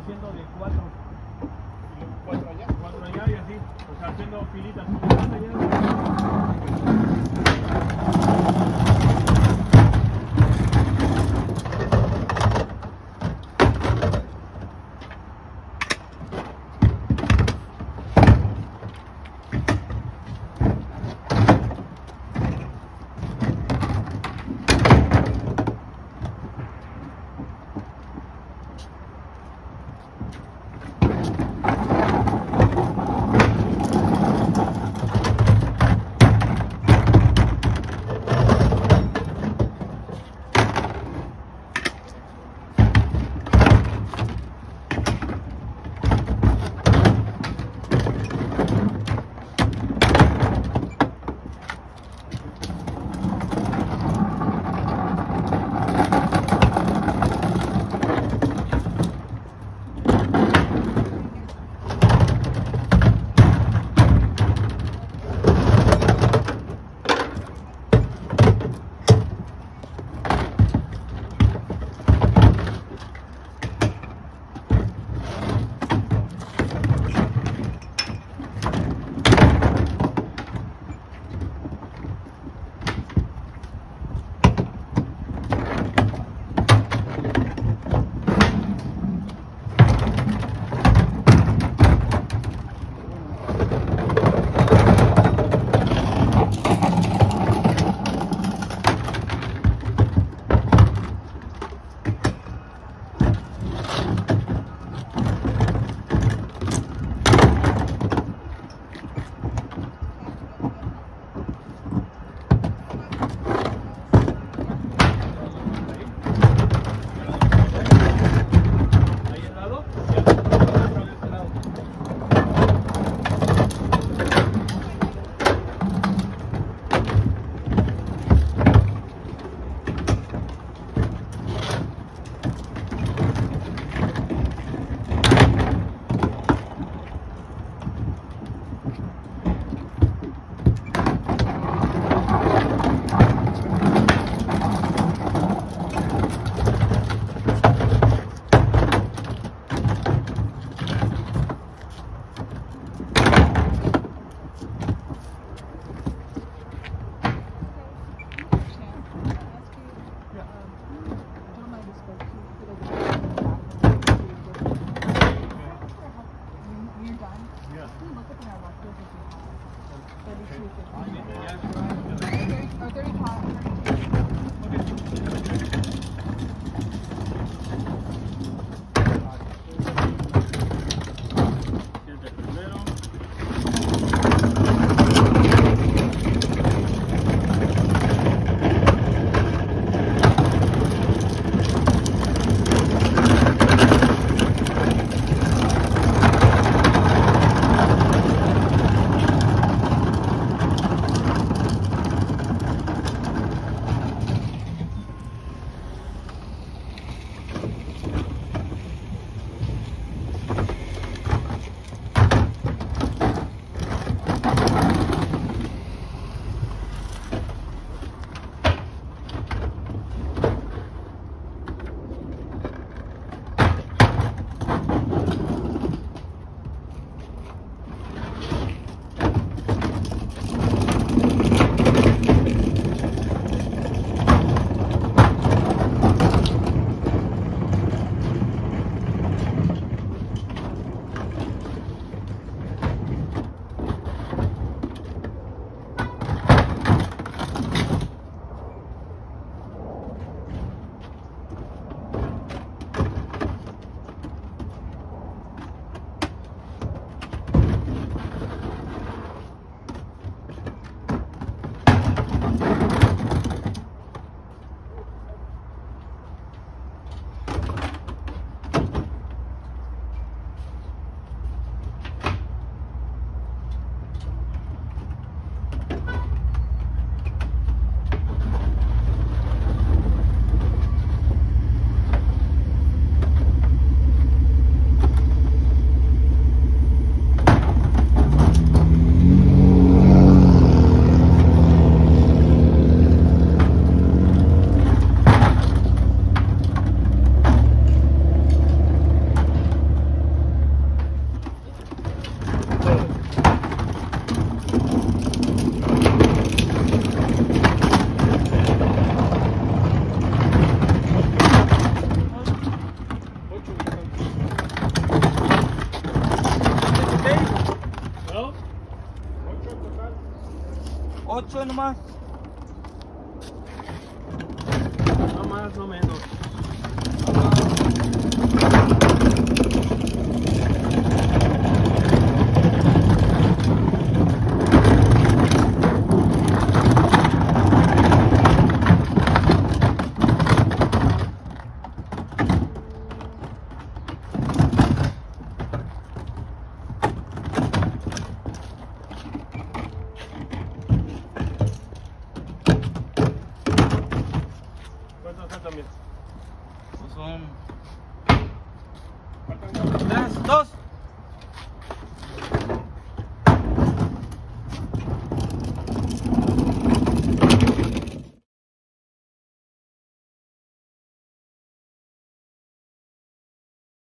haciendo de cuatro. Cuatro allá. Cuatro allá y así. O sea, haciendo filitas.